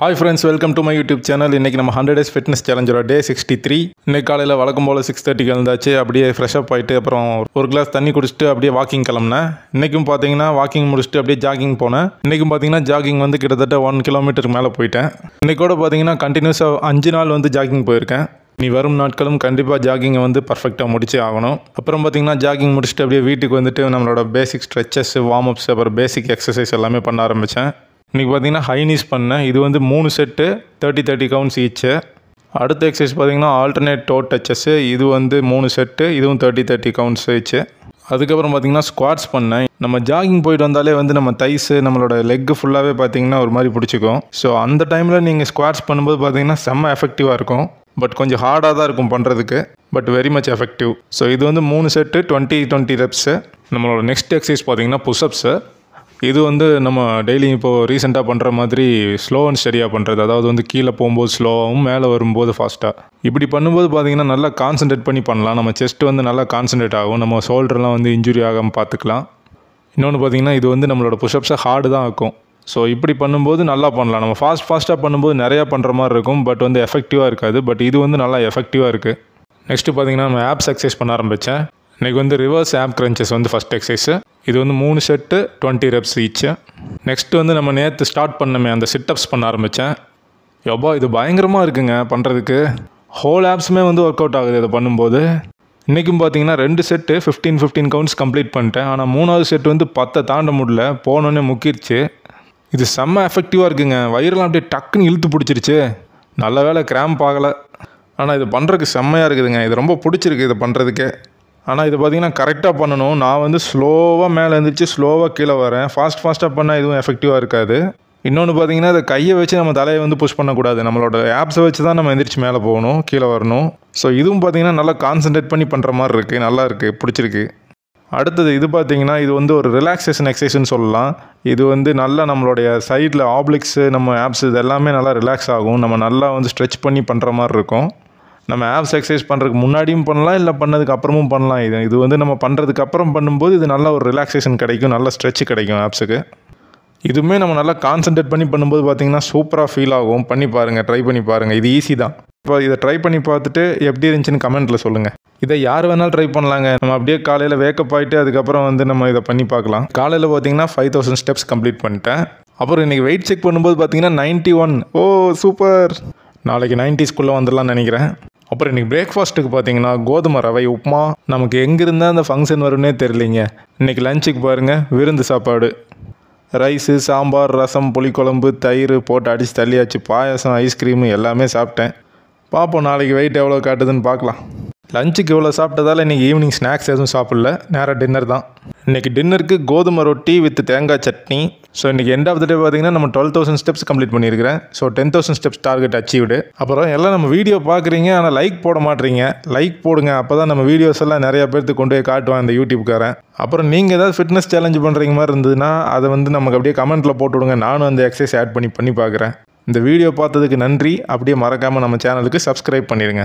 Hi friends welcome to my YouTube channel இன்றைக்கி நம்ம hundred days fitness சேலஞ்சோட day sixty three இன்னைக்கு காலையில் வழக்கம் போல் சிக்ஸ் தேர்ட்டிக்கு எழுந்தாச்சு. அப்படியே ஃப்ரெஷ் அப் ஆகிட்டு அப்புறம் ஒரு கிளாஸ் தண்ணி குடிச்சிட்டு அப்படியே வாக்கிங் கிளம்புனேன். இன்றைக்கும் பார்த்தீங்கன்னா வாக்கிங் முடிச்சுட்டு அப்படியே ஜாகிங் போனேன். இன்றைக்கும் பார்த்தீங்கன்னா ஜாகிங் வந்து கிட்டத்தட்ட ஒன் கிலோமீட்டருக்கு மேலே போயிட்டேன். இன்றைக்கூட பார்த்தீங்கன்னா கண்டினியூஸாக அஞ்சு நாள் வந்து ஜாகிங் போயிருக்கேன். நீ வரும் நாட்களும் கண்டிப்பாக ஜாகிங்கை வந்து பர்ஃபெக்டாக முடிச்சே ஆகணும். அப்புறம் பார்த்தீங்கன்னா ஜாகிங் முடிச்சுட்டு அப்படியே வீட்டுக்கு வந்துட்டு நம்மளோட பேசிக் ஸ்ட்ரெச்சஸ் வார்ம் அப்ஸ் அப்புறம் பேசிக் எக்ஸசைஸ் எல்லாமே பண்ண ஆரம்பித்தேன் இன்றைக்கி பார்த்தீங்கன்னா ஹைனீஸ் பண்ணேன். இது வந்து மூணு set thirty thirty counts each அடுத்த எக்ஸசைஸ் பார்த்தீங்கன்னா ஆல்டர்னேட் டோ டச்சஸ்ஸு இது வந்து மூணு செட்டு இதுவும் தேர்ட்டி தேர்ட்டி கவுண்ட்ஸ் ஈச்சு அதுக்கப்புறம் பார்த்திங்கன்னா ஸ்குவாட்ஸ் பண்ணேன். நம்ம ஜாகிங் போயிட்டு வந்தாலே வந்து நம்ம தைஸு நம்மளோட லெக்கு ஃபுல்லாகவே பார்த்தீங்கன்னா ஒரு மாதிரி பிடிச்சிக்கும். ஸோ அந்த டைமில் நீங்கள் ஸ்குவாட்ஸ் பண்ணும்போது பார்த்தீங்கன்னா செம்ம எஃபெக்டிவாக இருக்கும். பட் கொஞ்சம் ஹார்டாக தான் இருக்கும் பண்ணுறதுக்கு but very much effective so இது வந்து மூணு செட்டு டுவெண்ட்டி டுவெண்ட்டி ரெப்ஸு நம்மளோட நெக்ஸ்ட் எக்ஸசைஸ் பார்த்தீங்கன்னா புஷ்அப்ஸு இது வந்து நம்ம டெய்லி இப்போது ரீசெண்டாக பண்ணுற மாதிரி ஸ்லோ அண்ட் ஸ்டடியாக பண்ணுறது அதாவது வந்து கீழே போகும்போது ஸ்லோவாகவும் மேலே வரும்போது ஃபாஸ்ட்டாக இப்படி பண்ணும்போது பார்த்தீங்கன்னா நல்லா கான்சன்ட்ரேட் பண்ணி பண்ணலாம். நம்ம செஸ்ட் வந்து நல்லா கான்சன்ட்ரேட் ஆகும். நம்ம ஷோல்டர்லாம் வந்து இன்ஜுரி ஆகாமல் பார்த்துக்கலாம் இன்னொன்று பார்த்தீங்கன்னா இது வந்து நம்மளோட புஷ்அப்ஸை ஹார்டு தான் ஆக்கும். ஸோ இப்படி பண்ணும்போது நல்லா பண்ணலாம். நம்ம ஃபாஸ்ட் ஃபாஸ்ட்டாக பண்ணும்போது நிறையா பண்ணுற மாதிரி இருக்கும். பட் வந்து எஃபெக்டிவாக இருக்காது. பட் இது வந்து நல்லா எஃபெக்டிவாக இருக்குது நெக்ஸ்ட்டு பார்த்தீங்கன்னா நம்ம ஆப்ஸ் எக்ஸசைஸ் பண்ண ஆரம்பித்தேன் இன்றைக்கி வந்து ரிவர்ஸ் ஆப் கிரன்ச்சஸ் வந்து ஃபஸ்ட் எக்ஸசைஸு இது வந்து மூணு set twenty reps each next வந்து நம்ம நேற்று ஸ்டார்ட் பண்ணமே அந்த சிட்டப்ஸ் பண்ண ஆரம்பித்தேன் எவ்வளோ இது பயங்கரமாக இருக்குங்க பண்ணுறதுக்கு ஹோல் ஆப்ஸுமே வந்து ஒர்க் அவுட் ஆகுது இதை பண்ணும்போது. இன்றைக்கும் பார்த்தீங்கன்னா ரெண்டு set fifteen fifteen counts complete பண்ணிட்டேன். ஆனால் மூணாவது செட் வந்து பத்தை தாண்ட முடியல. போனோன்னே முக்கிடுச்சு இது செம்ம எஃபெக்டிவாக இருக்குங்க. வயிறெல்லாம் அப்படியே டக்குன்னு இழுத்து பிடிச்சிருச்சு. நல்ல வேலை கிராம்ப் ஆகலை. ஆனால் இது பண்ணுறதுக்கு செம்மையாக இருக்குதுங்க. இது ரொம்ப பிடிச்சிருக்கு இதை பண்ணுறதுக்கே ஆனால் இது பார்த்தீங்கன்னா கரெக்டாக பண்ணணும். நான் வந்து ஸ்லோவாக மேலே எழுந்திரிச்சு ஸ்லோவாக கீழே வரேன். ஃபாஸ்ட் ஃபாஸ்ட்டாக பண்ணால் எதுவும் எஃபெக்டிவாக இருக்காது. இன்னொன்று பார்த்தீங்கன்னா அதை கையை வச்சு நம்ம தலையை வந்து புஷ் பண்ணக்கூடாது. நம்மளோட ஆப்ஸை வச்சு தான் நம்ம எந்திரிச்சு மேலே போகணும் கீழே வரணும். ஸோ இதுவும் பார்த்தீங்கன்னா நல்லா கான்சன்ட்ரேட் பண்ணி பண்ணுற மாதிரி இருக்குது நல்லா இருக்குது பிடிச்சிருக்கு. அடுத்தது இது பார்த்தீங்கன்னா இது வந்து ஒரு ரிலாக்ஸேஷன் எக்ஸசைஸ்னு சொல்லலாம். இது வந்து நல்லா நம்மளுடைய சைடில் ஆப்ளிக்ஸு நம்ம ஆப்ஸ் இது எல்லாமே நல்லா ரிலாக்ஸ் ஆகும். நம்ம நல்லா வந்து ஸ்ட்ரெச் பண்ணி பண்ணுற மாதிரி இருக்கும். நம்ம ஆப்ஸ் எக்ஸசைஸ் பண்ணுறதுக்கு முன்னாடியும் பண்ணலாம் இல்லை பண்ணதுக்கு அப்புறமும் பண்ணலாம். இது இது வந்து நம்ம பண்ணுறதுக்கு அப்புறம் பண்ணும்போது இது நல்ல ஒரு ரிலாக்ஸேஷன் கிடைக்கும் நல்ல ஸ்ட்ரெச் கிடைக்கும் ஆப்ஸுக்கு இதுவுமே நம்ம நல்லா கான்சென்ட்ரேட் பண்ணி பண்ணும்போது பார்த்தீங்கன்னா சூப்பராக ஃபீல் ஆகும். பண்ணி பாருங்கள் ட்ரை பண்ணி பாருங்கள் இது ஈஸி தான். இப்போ இதை ட்ரை பண்ணி பார்த்துட்டு எப்படி இருந்துச்சுன்னு கமெண்ட்டில் சொல்லுங்கள் இதை யார் வேணாலும் ட்ரை பண்ணலாங்க. நம்ம அப்படியே காலையில் வேக்கப் ஆகிட்டு அதுக்கப்புறம் வந்து நம்ம இதை பண்ணி பார்க்கலாம். காலையில் பார்த்தீங்கன்னா ஃபைவ் தௌசண்ட் ஸ்டெப்ஸ் கம்ப்ளீட் பண்ணிட்டேன். அப்புறம் இன்றைக்கி வெயிட் செக் பண்ணும்போது பார்த்தீங்கன்னா நைன்ட்டி ஒன் ஓ சூப்பர் நாளைக்கு நைன்ட்டிஸ்குள்ளே வந்துடலாம்னு நினைக்கிறேன். அப்புறம் இன்றைக்கி பிரேக்ஃபாஸ்ட்டுக்கு பார்த்தீங்கன்னா கோதுமை ரவை உப்புமா. நமக்கு எங்கேருந்தால் அந்த ஃபங்க்ஷன் வரும்னே தெரிலிங்க இன்றைக்கி லஞ்சுக்கு பாருங்கள் விருந்து சாப்பாடு. ரைஸு சாம்பார் ரசம் புளிக்குழம்பு தயிர் போட்டு அடித்து தள்ளியாச்சு பாயாசம் ஐஸ்கிரீமு எல்லாமே சாப்பிட்டேன். பார்ப்போம் நாளைக்கு வெயிட் எவ்வளோ காட்டுதுன்னு பார்க்கலாம். லஞ்சுக்கு இவ்வளோ சாப்பிட்டதால இன்றைக்கி ஈவினிங் ஸ்நாக்ஸ் எதுவும் சாப்பிடல. நேராக டின்னர் தான். இன்றைக்கி டின்னருக்கு கோதுமை ரொட்டி வித் தேங்காய் சட்னி. ஸோ இன்றைக்கி எண்ட் ஆஃப் த டே பார்த்தீங்கன்னா நம்ம டுவெல் தௌசண்ட் ஸ்டெப்ஸ் கம்ப்ளீட் பண்ணியிருக்கிறேன். So ten thousand steps target achieved அப்புறம் எல்லாம் நம்ம வீடியோ பார்க்குறீங்க ஆனால் லைக் போட மாட்டீங்க. லைக் போடுங்க அப்போ தான் நம்ம வீடியோஸ் எல்லாம் நிறையா பேர்த்துக்கு கொண்டு போய் காட்டுவான் இந்த யூடியூப்காரன் அப்புறம் நீங்கள் ஏதாவது ஃபிட்னஸ் சேலஞ்ச் பண்ணுறீங்க மாதிரி இருந்ததுன்னா அதை வந்து நமக்கு அப்படியே கமெண்ட்டில் போட்டு விடுங்க. நானும் அந்த எக்ஸசைஸ் ஆட் பண்ணி பண்ணி பார்க்குறேன். இந்த வீடியோ பார்த்ததுக்கு நன்றி. அப்படியே மறக்காமல் நம்ம சேனலுக்கு சப்ஸ்கிரைப் பண்ணிடுங்க.